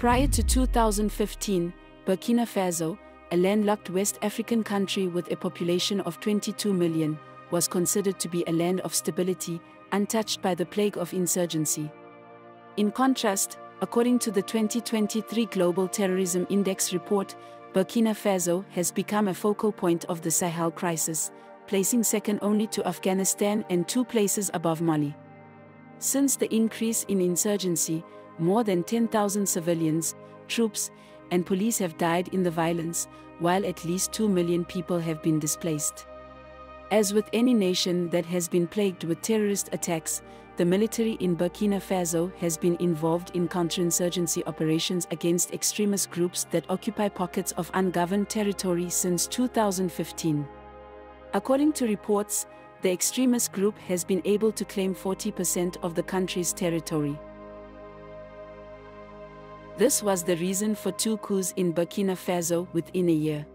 Prior to 2015, Burkina Faso, a landlocked West African country with a population of 22 million, was considered to be a land of stability, untouched by the plague of insurgency. In contrast, according to the 2023 Global Terrorism Index report, Burkina Faso has become a focal point of the Sahel crisis, placing second only to Afghanistan and two places above Mali. Since the increase in insurgency, more than 10,000 civilians, troops, and police have died in the violence, while at least 2 million people have been displaced. As with any nation that has been plagued with terrorist attacks, the military in Burkina Faso has been involved in counterinsurgency operations against extremist groups that occupy pockets of ungoverned territory since 2015. According to reports, the extremist group has been able to claim 40% of the country's territory. This was the reason for two coups in Burkina Faso within a year.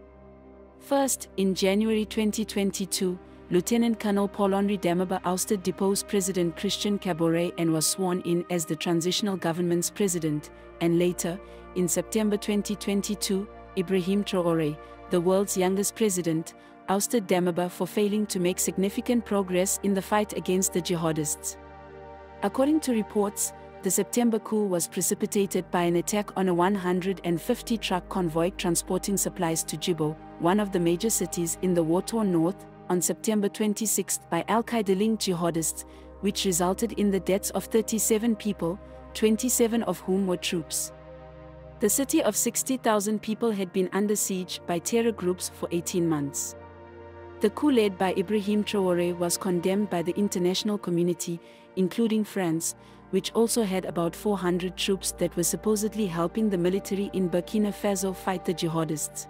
First, in January 2022, Lieutenant Colonel Paul-Henri Damiba ousted deposed President Christian Kaboré and was sworn in as the transitional government's president, and later, in September 2022, Ibrahim Traoré, the world's youngest president, ousted Damiba for failing to make significant progress in the fight against the jihadists. According to reports, the September coup was precipitated by an attack on a 150 truck convoy transporting supplies to Djibo, one of the major cities in the war torn north, on September 26 by Al Qaeda linked jihadists, which resulted in the deaths of 37 people, 27 of whom were troops. The city of 60,000 people had been under siege by terror groups for 18 months. The coup led by Ibrahim Traoré was condemned by the international community, including France, which also had about 400 troops that were supposedly helping the military in Burkina Faso fight the jihadists.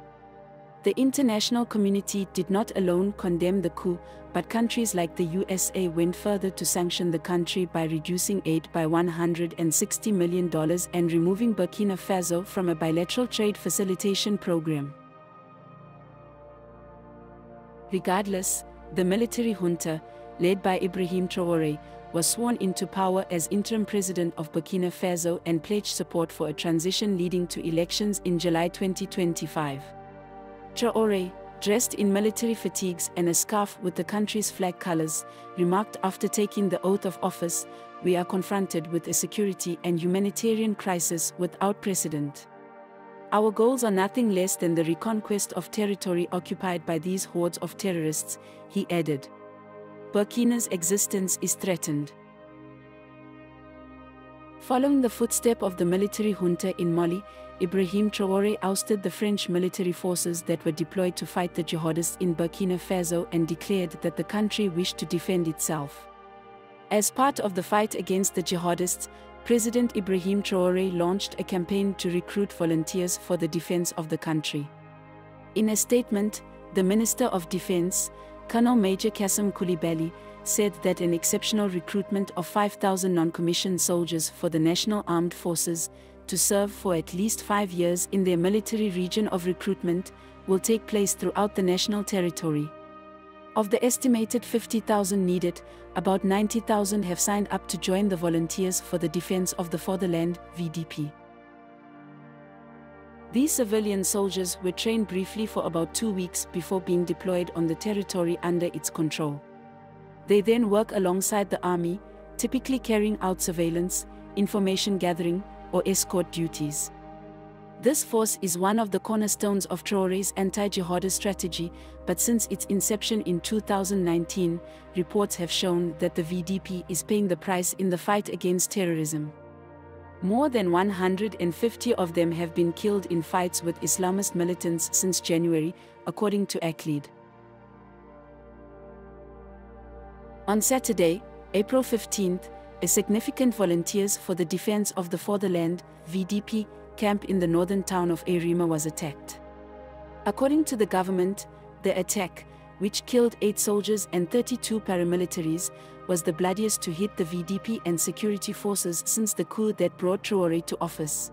The international community did not alone condemn the coup, but countries like the USA went further to sanction the country by reducing aid by $160 million and removing Burkina Faso from a bilateral trade facilitation program. Regardless, the military junta, led by Ibrahim Traoré, was sworn into power as interim president of Burkina Faso and pledged support for a transition leading to elections in July 2025. Traoré, dressed in military fatigues and a scarf with the country's flag colors, remarked after taking the oath of office, We are confronted with a security and humanitarian crisis without precedent. Our goals are nothing less than the reconquest of territory occupied by these hordes of terrorists, he added. Burkina's existence is threatened. Following the footstep of the military junta in Mali, Ibrahim Traoré ousted the French military forces that were deployed to fight the jihadists in Burkina Faso and declared that the country wished to defend itself. As part of the fight against the jihadists, President Ibrahim Traoré launched a campaign to recruit volunteers for the defense of the country. In a statement, the Minister of Defense, Colonel Major Kassim Coulibaly, said that an exceptional recruitment of 5,000 non-commissioned soldiers for the National Armed Forces, to serve for at least five years in their military region of recruitment, will take place throughout the national territory. Of the estimated 50,000 needed, about 90,000 have signed up to join the Volunteers for the Defense of the Fatherland, VDP. These civilian soldiers were trained briefly for about two weeks before being deployed on the territory under its control. They then work alongside the army, typically carrying out surveillance, information gathering, or escort duties. This force is one of the cornerstones of Traoré's anti-jihadist strategy, but since its inception in 2019, reports have shown that the VDP is paying the price in the fight against terrorism. More than 150 of them have been killed in fights with Islamist militants since January, according to ACLED. On Saturday, April 15th, a significant Volunteers for the Defense of the Fatherland, VDP, camp in the northern town of Aorema was attacked. According to the government, the attack, which killed eight soldiers and 32 paramilitaries, was the bloodiest to hit the VDP and security forces since the coup that brought Traoré to office.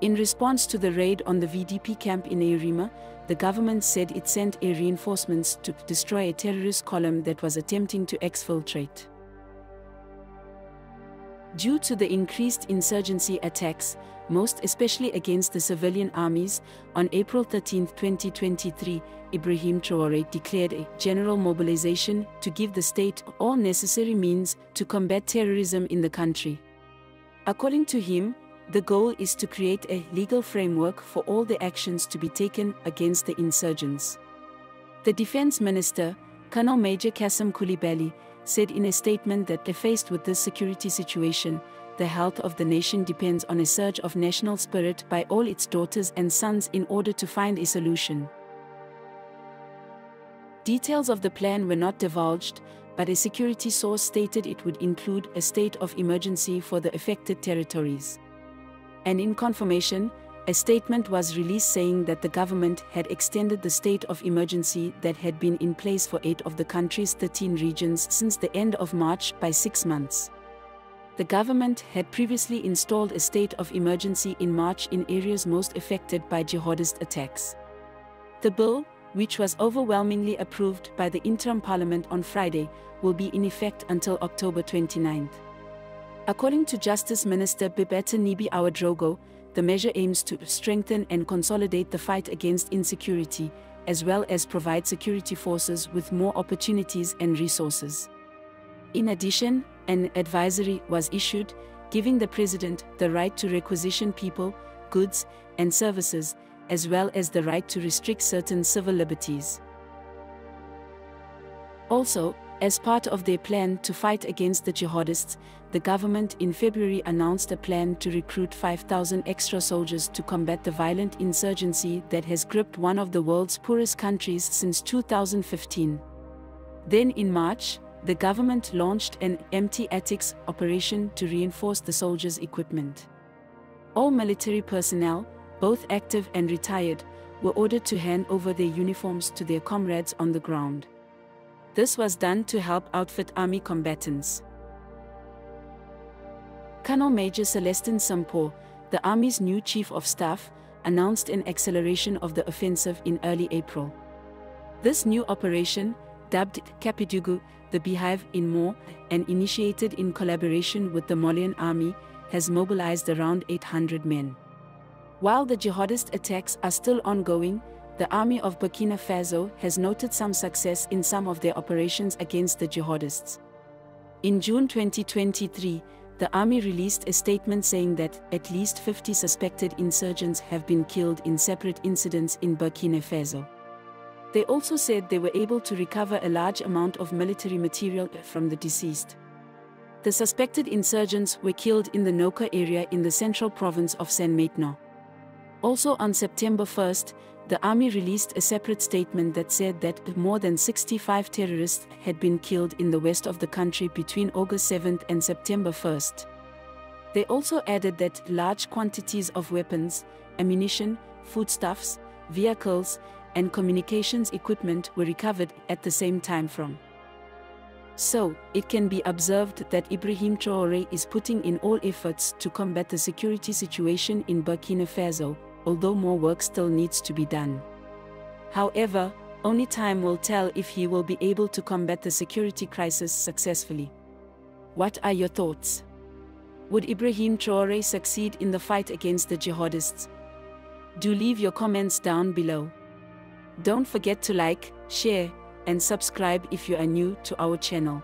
In response to the raid on the VDP camp in Aorema, the government said it sent air reinforcements to destroy a terrorist column that was attempting to exfiltrate. Due to the increased insurgency attacks, most especially against the civilian armies, on April 13, 2023, Ibrahim Traore declared a general mobilization to give the state all necessary means to combat terrorism in the country. According to him, the goal is to create a legal framework for all the actions to be taken against the insurgents. The defense minister, Colonel Major Kassim Coulibaly, said in a statement that faced with this security situation, the health of the nation depends on a surge of national spirit by all its daughters and sons in order to find a solution. Details of the plan were not divulged, but a security source stated it would include a state of emergency for the affected territories. And in confirmation, a statement was released saying that the government had extended the state of emergency that had been in place for eight of the country's 13 regions since the end of March by six months. The government had previously installed a state of emergency in March in areas most affected by jihadist attacks. The bill, which was overwhelmingly approved by the interim parliament on Friday, will be in effect until October 29. According to Justice Minister Babetha Nebi-Ouedraogo, the measure aims to strengthen and consolidate the fight against insecurity, as well as provide security forces with more opportunities and resources. In addition, an advisory was issued, giving the President the right to requisition people, goods, and services, as well as the right to restrict certain civil liberties. Also, as part of their plan to fight against the jihadists, the government in February announced a plan to recruit 5,000 extra soldiers to combat the violent insurgency that has gripped one of the world's poorest countries since 2015. Then in March, the government launched an empty attics operation to reinforce the soldiers' equipment. All military personnel, both active and retired, were ordered to hand over their uniforms to their comrades on the ground. This was done to help outfit army combatants. Colonel Major Celestin Simporé, the Army's new Chief of Staff, announced an acceleration of the offensive in early April. This new operation, dubbed Kapidugu, the Beehive in Mo, and initiated in collaboration with the Malian army, has mobilized around 800 men. While the jihadist attacks are still ongoing, the army of Burkina Faso has noted some success in some of their operations against the jihadists. In June 2023, the army released a statement saying that at least 50 suspected insurgents have been killed in separate incidents in Burkina Faso. They also said they were able to recover a large amount of military material from the deceased. The suspected insurgents were killed in the Noka area in the central province of Sanmatenga. Also on September 1st, the army released a separate statement that said that more than 65 terrorists had been killed in the west of the country between August 7 and September 1. They also added that large quantities of weapons, ammunition, foodstuffs, vehicles, and communications equipment were recovered at the same time from. So, it can be observed that Ibrahim Traore is putting in all efforts to combat the security situation in Burkina Faso, although more work still needs to be done. However, only time will tell if he will be able to combat the security crisis successfully. What are your thoughts? Would Ibrahim Traore succeed in the fight against the jihadists? Do leave your comments down below. Don't forget to like, share, and subscribe if you are new to our channel.